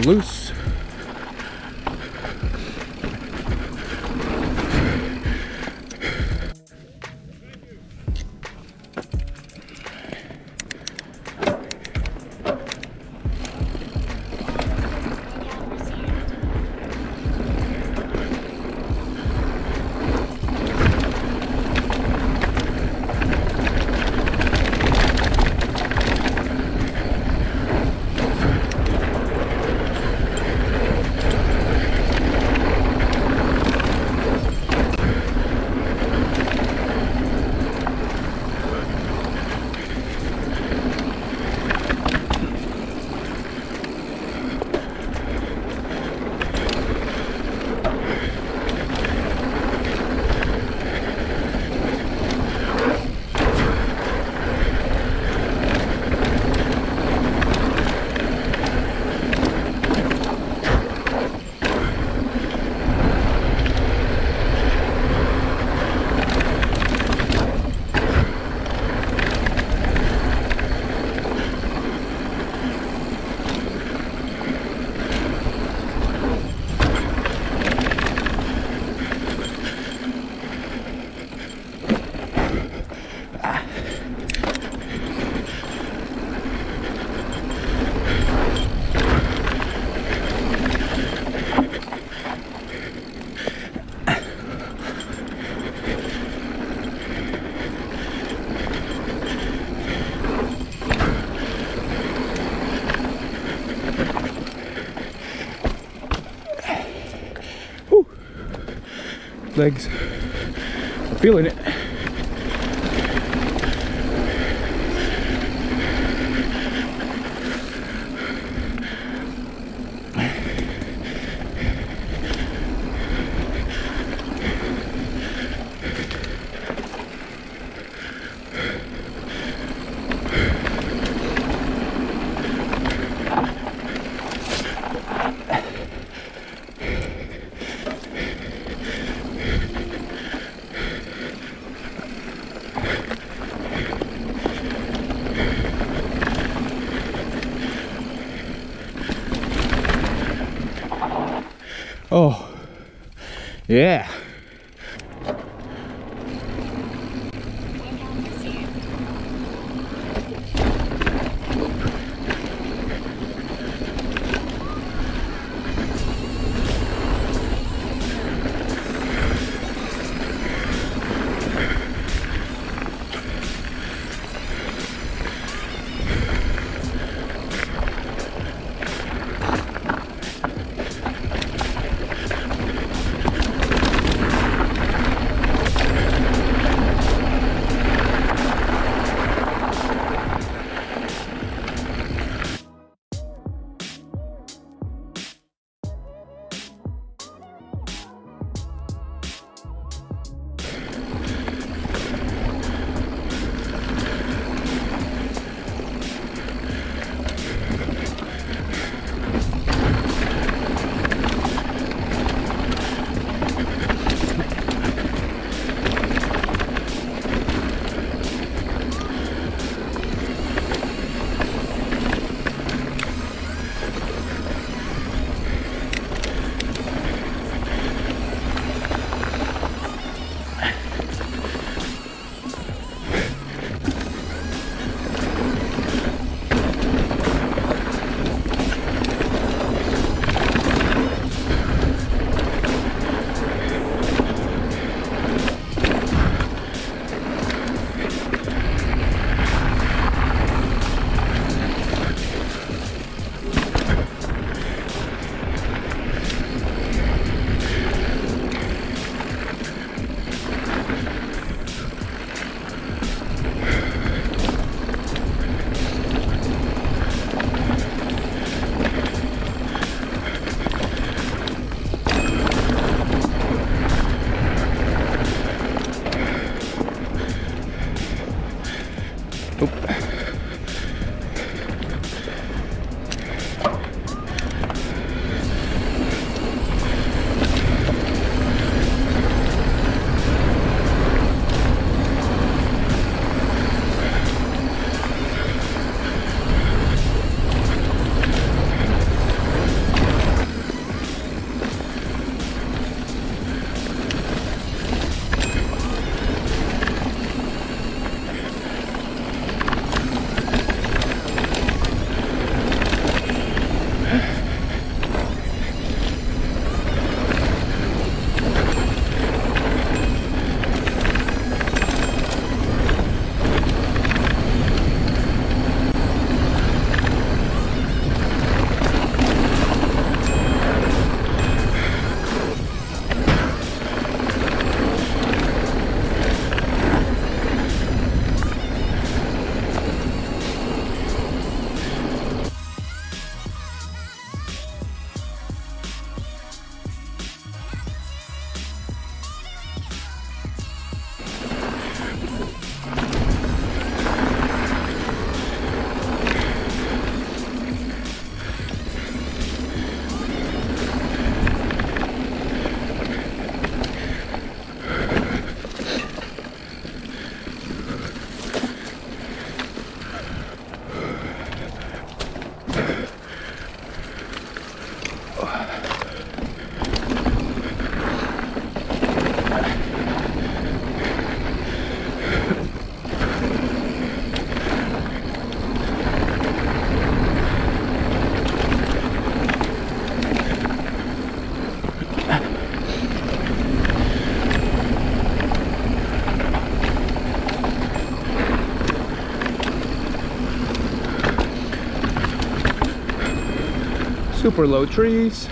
loose. Legs. Feeling it. Oh, yeah. Super low trees.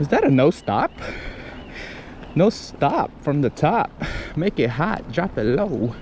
Is that a no stop? No stop from the top. Make it hot, drop it low.